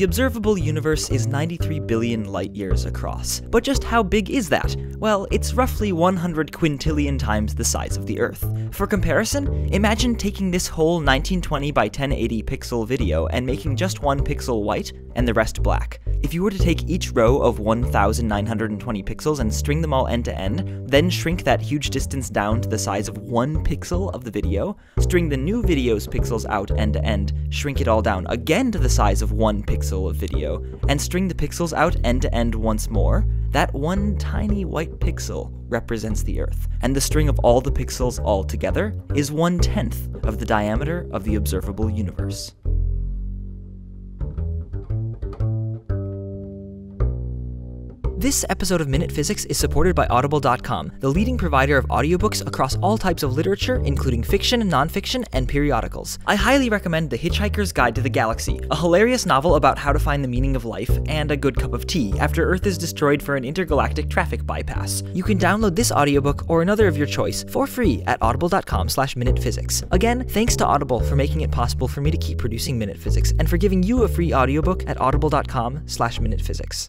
The observable universe is 93 billion light years across. But just how big is that? Well, it's roughly 100 quintillion times the size of the Earth. For comparison, imagine taking this whole 1920 by 1080 pixel video and making just one pixel white and the rest black. If you were to take each row of 1920 pixels and string them all end to end, then shrink that huge distance down to the size of one pixel of the video, string the new video's pixels out end to end, shrink it all down again to the size of one pixel of video, and string the pixels out end to end once more, that one tiny white pixel represents the Earth, and the string of all the pixels all together is one tenth of the diameter of the observable universe. This episode of Minute Physics is supported by Audible.com, the leading provider of audiobooks across all types of literature, including fiction, nonfiction, and periodicals. I highly recommend The Hitchhiker's Guide to the Galaxy, a hilarious novel about how to find the meaning of life and a good cup of tea after Earth is destroyed for an intergalactic traffic bypass. You can download this audiobook or another of your choice for free at audible.com slash minutephysics. Again, thanks to Audible for making it possible for me to keep producing Minute Physics and for giving you a free audiobook at audible.com slash minutephysics.